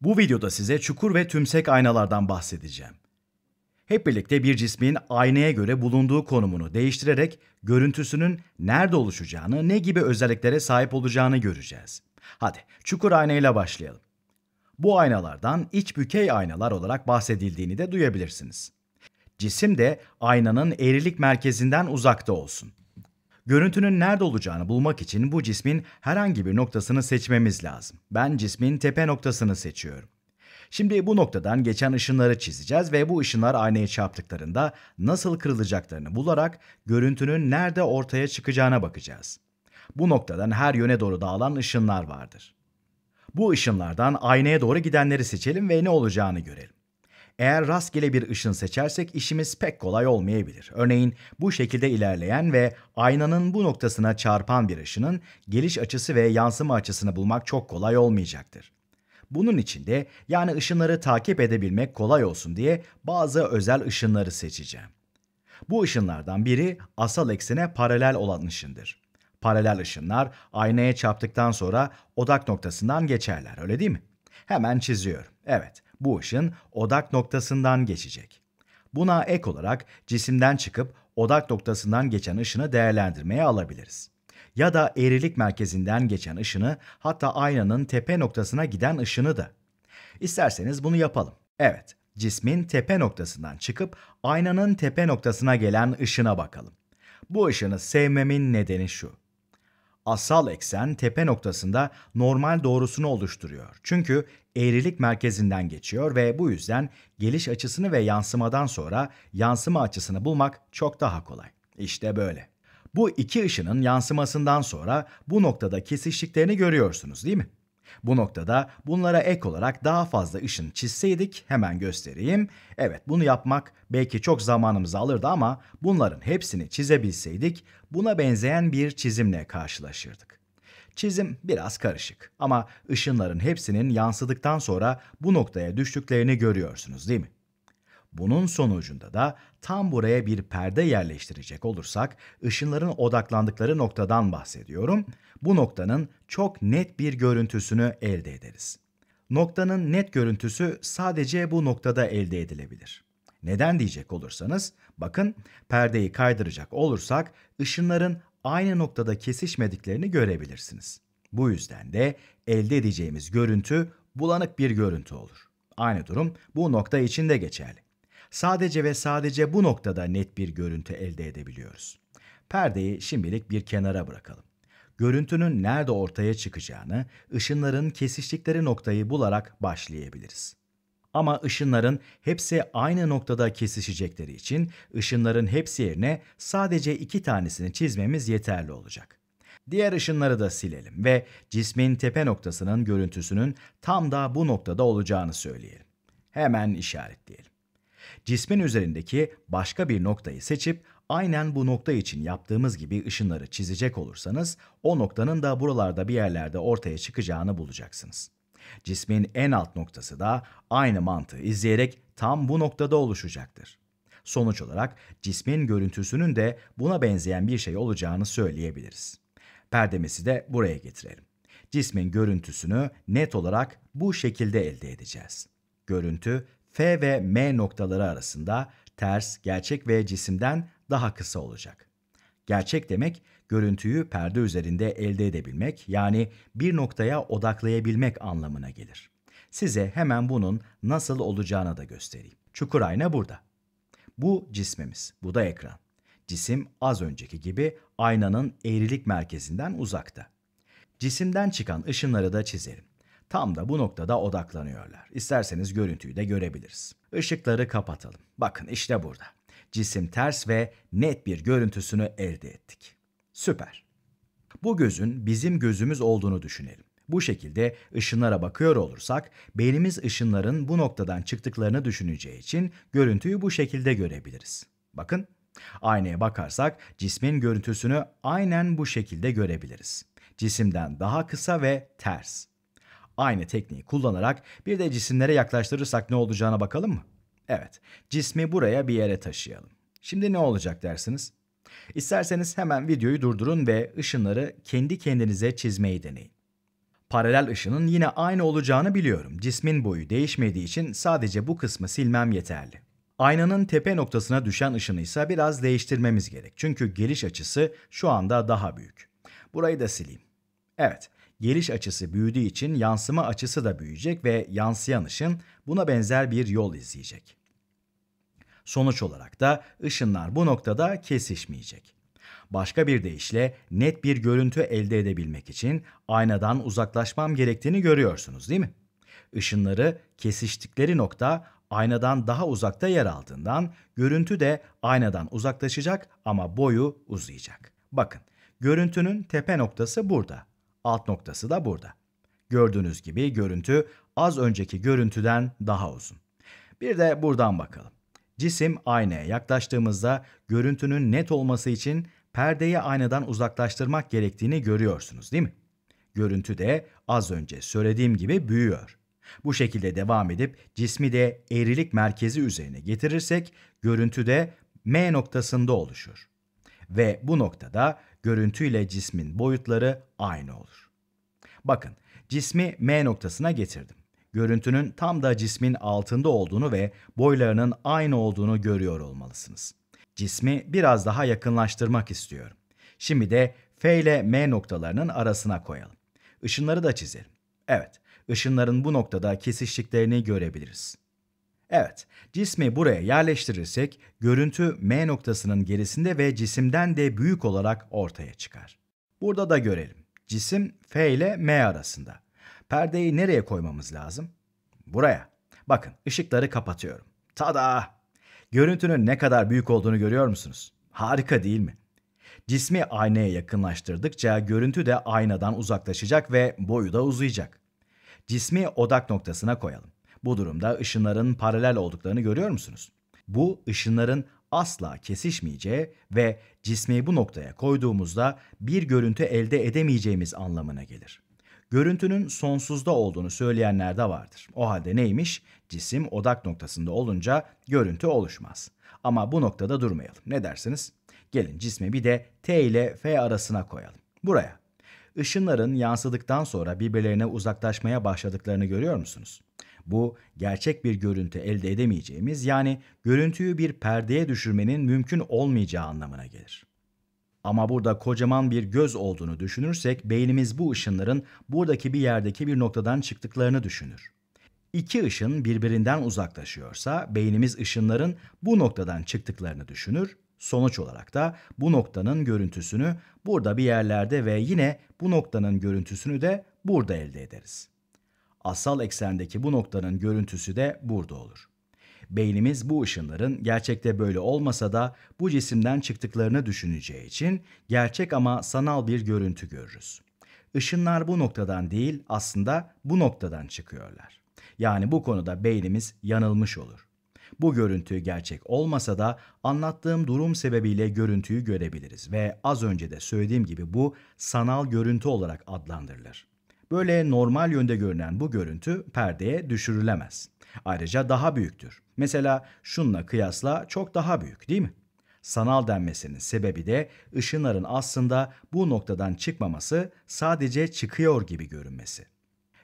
Bu videoda size çukur ve tümsek aynalardan bahsedeceğim. Hep birlikte bir cismin aynaya göre bulunduğu konumunu değiştirerek görüntüsünün nerede oluşacağını, ne gibi özelliklere sahip olacağını göreceğiz. Hadi çukur aynayla başlayalım. Bu aynalardan iç bükey aynalar olarak bahsedildiğini de duyabilirsiniz. Cisim de aynanın eğrilik merkezinden uzakta olsun. Görüntünün nerede olacağını bulmak için bu cismin herhangi bir noktasını seçmemiz lazım. Ben cismin tepe noktasını seçiyorum. Şimdi bu noktadan geçen ışınları çizeceğiz ve bu ışınlar aynaya çarptıklarında nasıl kırılacaklarını bularak görüntünün nerede ortaya çıkacağına bakacağız. Bu noktadan her yöne doğru dağılan ışınlar vardır. Bu ışınlardan aynaya doğru gidenleri seçelim ve ne olacağını görelim. Eğer rastgele bir ışın seçersek işimiz pek kolay olmayabilir. Örneğin bu şekilde ilerleyen ve aynanın bu noktasına çarpan bir ışının geliş açısı ve yansıma açısını bulmak çok kolay olmayacaktır. Bunun için de yani ışınları takip edebilmek kolay olsun diye bazı özel ışınları seçeceğim. Bu ışınlardan biri asal eksene paralel olan ışındır. Paralel ışınlar aynaya çarptıktan sonra odak noktasından geçerler öyle değil mi? Hemen çiziyorum. Evet, bu ışın odak noktasından geçecek. Buna ek olarak cisimden çıkıp odak noktasından geçen ışını değerlendirmeye alabiliriz. Ya da eğrilik merkezinden geçen ışını hatta aynanın tepe noktasına giden ışını da. İsterseniz bunu yapalım. Evet, cismin tepe noktasından çıkıp aynanın tepe noktasına gelen ışına bakalım. Bu ışını sevmemin nedeni şu asal eksen tepe noktasında normal doğrusunu oluşturuyor. Çünkü eğrilik merkezinden geçiyor ve bu yüzden geliş açısını ve yansımadan sonra yansıma açısını bulmak çok daha kolay. İşte böyle. Bu iki ışının yansımasından sonra bu noktada kesiştiklerini görüyorsunuz değil mi? Bu noktada bunlara ek olarak daha fazla ışın çizseydik hemen göstereyim. Evet bunu yapmak belki çok zamanımızı alırdı ama bunların hepsini çizebilseydik buna benzeyen bir çizimle karşılaşırdık. Çizim biraz karışık ama ışınların hepsinin yansıdıktan sonra bu noktaya düştüklerini görüyorsunuz değil mi? Bunun sonucunda da tam buraya bir perde yerleştirecek olursak ışınların odaklandıkları noktadan bahsediyorum. Bu noktanın çok net bir görüntüsünü elde ederiz. Noktanın net görüntüsü sadece bu noktada elde edilebilir. Neden diyecek olursanız, bakın perdeyi kaydıracak olursak ışınların aynı noktada kesişmediklerini görebilirsiniz. Bu yüzden de elde edeceğimiz görüntü bulanık bir görüntü olur. Aynı durum bu nokta için de geçerli. Sadece ve sadece bu noktada net bir görüntü elde edebiliyoruz. Perdeyi şimdilik bir kenara bırakalım. Görüntünün nerede ortaya çıkacağını, ışınların kesiştikleri noktayı bularak başlayabiliriz. Ama ışınların hepsi aynı noktada kesişecekleri için ışınların hepsi yerine sadece iki tanesini çizmemiz yeterli olacak. Diğer ışınları da silelim ve cismin tepe noktasının görüntüsünün tam da bu noktada olacağını söyleyelim. Hemen işaretleyelim. Cismin üzerindeki başka bir noktayı seçip aynen bu nokta için yaptığımız gibi ışınları çizecek olursanız o noktanın da buralarda bir yerlerde ortaya çıkacağını bulacaksınız. Cismin en alt noktası da aynı mantığı izleyerek tam bu noktada oluşacaktır. Sonuç olarak cismin görüntüsünün de buna benzeyen bir şey olacağını söyleyebiliriz. Perdemizi de buraya getirelim. Cismin görüntüsünü net olarak bu şekilde elde edeceğiz. Görüntü F ve M noktaları arasında ters, gerçek ve cisimden daha kısa olacak. Gerçek demek görüntüyü perde üzerinde elde edebilmek yani bir noktaya odaklayabilmek anlamına gelir. Size hemen bunun nasıl olacağını da göstereyim. Çukur ayna burada. Bu cismimiz, bu da ekran. Cisim az önceki gibi aynanın eğrilik merkezinden uzakta. Cisimden çıkan ışınları da çizelim. Tam da bu noktada odaklanıyorlar. İsterseniz görüntüyü de görebiliriz. Işıkları kapatalım. Bakın işte burada. Cisim ters ve net bir görüntüsünü elde ettik. Süper. Bu gözün bizim gözümüz olduğunu düşünelim. Bu şekilde ışınlara bakıyor olursak beynimiz ışınların bu noktadan çıktıklarını düşüneceği için görüntüyü bu şekilde görebiliriz. Bakın aynaya bakarsak cismin görüntüsünü aynen bu şekilde görebiliriz. Cisimden daha kısa ve ters. Aynı tekniği kullanarak bir de cisimlere yaklaştırırsak ne olacağına bakalım mı? Evet, cismi buraya bir yere taşıyalım. Şimdi ne olacak dersiniz? İsterseniz hemen videoyu durdurun ve ışınları kendi kendinize çizmeyi deneyin. Paralel ışının yine aynı olacağını biliyorum. Cismin boyu değişmediği için sadece bu kısmı silmem yeterli. Aynanın tepe noktasına düşen ışını ise biraz değiştirmemiz gerek. Çünkü geliş açısı şu anda daha büyük. Burayı da sileyim. Evet, geliş açısı büyüdüğü için yansıma açısı da büyüyecek ve yansıyan ışın buna benzer bir yol izleyecek. Sonuç olarak da ışınlar bu noktada kesişmeyecek. Başka bir deyişle net bir görüntü elde edebilmek için aynadan uzaklaşmam gerektiğini görüyorsunuz değil mi? Işınları kesiştikleri nokta aynadan daha uzakta yer aldığından görüntü de aynadan uzaklaşacak ama boyu uzayacak. Bakın, görüntünün tepe noktası burada, alt noktası da burada. Gördüğünüz gibi görüntü az önceki görüntüden daha uzun. Bir de buradan bakalım. Cisim aynaya yaklaştığımızda görüntünün net olması için perdeyi aynadan uzaklaştırmak gerektiğini görüyorsunuz değil mi? Görüntü de az önce söylediğim gibi büyüyor. Bu şekilde devam edip cismi de eğrilik merkezi üzerine getirirsek görüntü de M noktasında oluşur. Ve bu noktada görüntü ile cismin boyutları aynı olur. Bakın cismi M noktasına getirdim. Görüntünün tam da cismin altında olduğunu ve boylarının aynı olduğunu görüyor olmalısınız cismi biraz daha yakınlaştırmak istiyorum. Şimdi de F ile M noktalarının arasına koyalım. Işınları da çizelim. Evet, ışınların bu noktada kesiştiklerini görebiliriz. Evet, cismi buraya yerleştirirsek görüntü M noktasının gerisinde ve cisimden de büyük olarak ortaya çıkar. Burada da görelim. Cisim F ile M arasında. Perdeyi nereye koymamız lazım? Buraya. Bakın ışıkları kapatıyorum. Tada! Görüntünün ne kadar büyük olduğunu görüyor musunuz? Harika değil mi? Cismi aynaya yakınlaştırdıkça görüntü de aynadan uzaklaşacak ve boyu da uzayacak. Cismi odak noktasına koyalım. Bu durumda ışınların paralel olduklarını görüyor musunuz? Bu ışınların asla kesişmeyeceği ve cismi bu noktaya koyduğumuzda bir görüntü elde edemeyeceğimiz anlamına gelir görüntünün sonsuzda olduğunu söyleyenler de vardır. O halde neymiş? Cisim odak noktasında olunca görüntü oluşmaz. Ama bu noktada durmayalım. Ne dersiniz? Gelin cismi bir de T ile F arasına koyalım. Buraya. Işınların yansıdıktan sonra birbirlerine uzaklaşmaya başladıklarını görüyor musunuz? Bu gerçek bir görüntü elde edemeyeceğimiz yani görüntüyü bir perdeye düşürmenin mümkün olmayacağı anlamına gelir. Ama burada kocaman bir göz olduğunu düşünürsek beynimiz bu ışınların buradaki bir yerdeki bir noktadan çıktıklarını düşünür. İki ışın birbirinden uzaklaşıyorsa beynimiz ışınların bu noktadan çıktıklarını düşünür. Sonuç olarak da bu noktanın görüntüsünü burada bir yerlerde ve yine bu noktanın görüntüsünü de burada elde ederiz. Asal eksendeki bu noktanın görüntüsü de burada olur. Beynimiz bu ışınların gerçekte böyle olmasa da bu cisimden çıktıklarını düşüneceği için gerçek ama sanal bir görüntü görürüz. Işınlar bu noktadan değil aslında bu noktadan çıkıyorlar. Yani bu konuda beynimiz yanılmış olur. Bu görüntü gerçek olmasa da anlattığım durum sebebiyle görüntüyü görebiliriz ve az önce de söylediğim gibi bu sanal görüntü olarak adlandırılır. Böyle normal yönde görünen bu görüntü perdeye düşürülemez. Ayrıca daha büyüktür. Mesela şunla kıyasla çok daha büyük değil mi? Sanal denmesinin sebebi de ışınların aslında bu noktadan çıkmaması, sadece çıkıyor gibi görünmesi.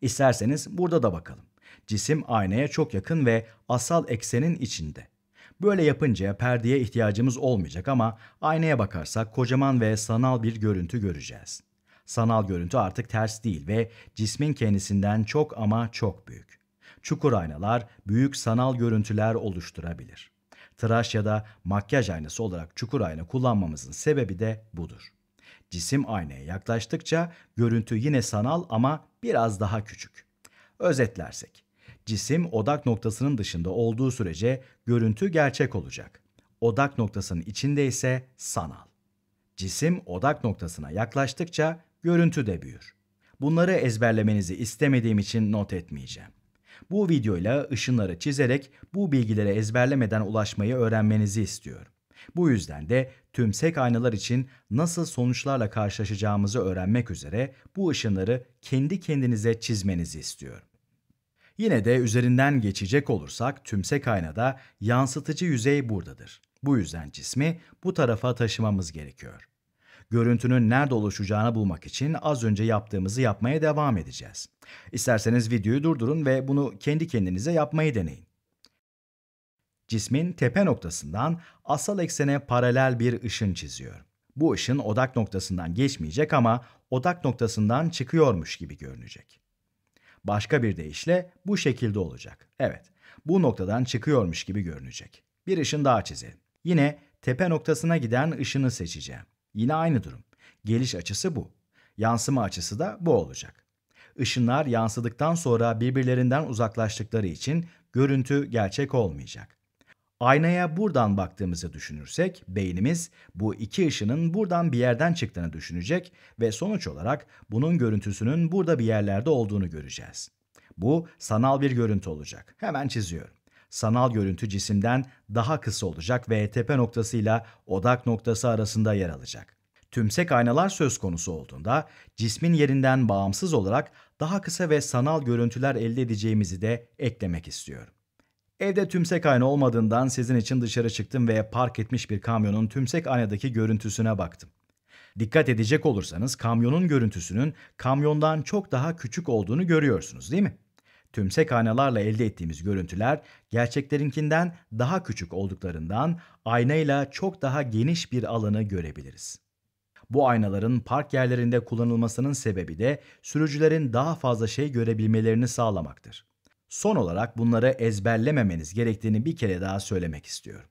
İsterseniz burada da bakalım. Cisim aynaya çok yakın ve asal eksenin içinde. Böyle yapınca perdeye ihtiyacımız olmayacak ama aynaya bakarsak kocaman ve sanal bir görüntü göreceğiz. Sanal görüntü artık ters değil ve cismin kendisinden çok ama çok büyük çukur aynalar büyük sanal görüntüler oluşturabilir. Tıraş ya da makyaj aynası olarak çukur ayna kullanmamızın sebebi de budur. Cisim aynaya yaklaştıkça görüntü yine sanal ama biraz daha küçük. Özetlersek, cisim odak noktasının dışında olduğu sürece görüntü gerçek olacak. Odak noktasının içinde ise sanal. Cisim odak noktasına yaklaştıkça görüntü de büyür. Bunları ezberlemenizi istemediğim için not etmeyeceğim. Bu videoyla ışınları çizerek bu bilgilere ezberlemeden ulaşmayı öğrenmenizi istiyorum. Bu yüzden de tümsek aynalar için nasıl sonuçlarla karşılaşacağımızı öğrenmek üzere bu ışınları kendi kendinize çizmenizi istiyorum. Yine de üzerinden geçecek olursak tümsek aynada yansıtıcı yüzey buradadır. Bu yüzden cismi bu tarafa taşımamız gerekiyor. Görüntünün nerede oluşacağını bulmak için az önce yaptığımızı yapmaya devam edeceğiz. İsterseniz videoyu durdurun ve bunu kendi kendinize yapmayı deneyin. Cismin tepe noktasından asal eksene paralel bir ışın çiziyorum. Bu ışın odak noktasından geçmeyecek ama odak noktasından çıkıyormuş gibi görünecek. Başka bir deyişle bu şekilde olacak. Evet, bu noktadan çıkıyormuş gibi görünecek. Bir ışın daha çizelim. Yine tepe noktasına giden ışını seçeceğim. Yine aynı durum. Geliş açısı bu. Yansıma açısı da bu olacak. Işınlar yansıdıktan sonra birbirlerinden uzaklaştıkları için görüntü gerçek olmayacak. Aynaya buradan baktığımızı düşünürsek beynimiz bu iki ışının buradan bir yerden çıktığını düşünecek ve sonuç olarak bunun görüntüsünün burada bir yerlerde olduğunu göreceğiz. Bu sanal bir görüntü olacak. Hemen çiziyorum. Sanal görüntü cisimden daha kısa olacak ve tepe noktasıyla odak noktası arasında yer alacak. Tümsek aynalar söz konusu olduğunda cismin yerinden bağımsız olarak daha kısa ve sanal görüntüler elde edeceğimizi de eklemek istiyorum. Evde tümsek ayna olmadığından sizin için dışarı çıktım ve park etmiş bir kamyonun tümsek aynadaki görüntüsüne baktım. Dikkat edecek olursanız kamyonun görüntüsünün kamyondan çok daha küçük olduğunu görüyorsunuz değil mi? Tümsek aynalarla elde ettiğimiz görüntüler gerçeklerinkinden daha küçük olduklarından aynayla çok daha geniş bir alanı görebiliriz. Bu aynaların park yerlerinde kullanılmasının sebebi de sürücülerin daha fazla şey görebilmelerini sağlamaktır. Son olarak bunları ezberlememeniz gerektiğini bir kere daha söylemek istiyorum.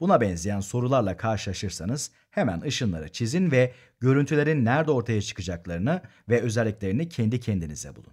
Buna benzeyen sorularla karşılaşırsanız hemen ışınları çizin ve görüntülerin nerede ortaya çıkacaklarını ve özelliklerini kendi kendinize bulun.